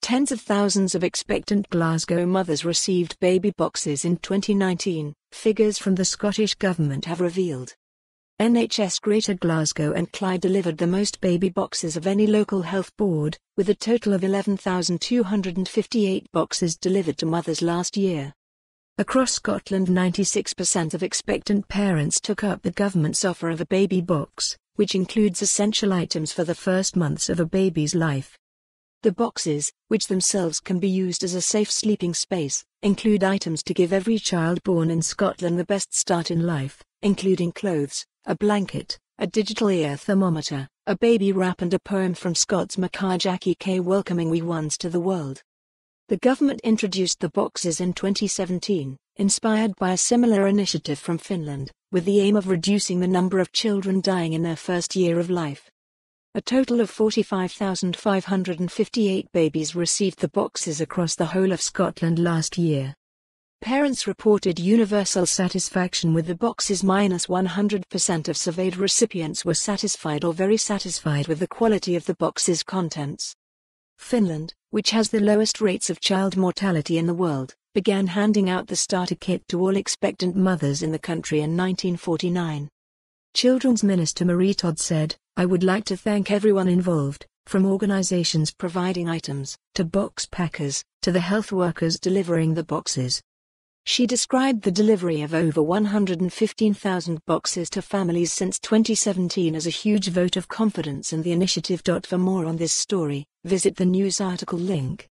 Tens of thousands of expectant Glasgow mothers received baby boxes in 2019, figures from the Scottish Government have revealed. NHS Greater Glasgow and Clyde delivered the most baby boxes of any local health board, with a total of 11,258 boxes delivered to mothers last year. Across Scotland 96% of expectant parents took up the government's offer of a baby box, which includes essential items for the first months of a baby's life. The boxes, which themselves can be used as a safe sleeping space, include items to give every child born in Scotland the best start in life, including clothes, a blanket, a digital ear thermometer, a baby wrap and a poem from Scots Makar Jackie Kay welcoming wee ones to the world. The government introduced the boxes in 2017, inspired by a similar initiative from Finland, with the aim of reducing the number of children dying in their first year of life. A total of 45,558 babies received the boxes across the whole of Scotland last year. Parents reported universal satisfaction with the boxes. Minus 100% of surveyed recipients were satisfied or very satisfied with the quality of the box's contents. Finland, which has the lowest rates of child mortality in the world, began handing out the starter kit to all expectant mothers in the country in 1949. Children's Minister Maree Todd said, I would like to thank everyone involved, from organizations providing items, to box packers, to the health workers delivering the boxes. She described the delivery of over 115,000 boxes to families since 2017 as a huge vote of confidence in the initiative. For more on this story, visit the news article link.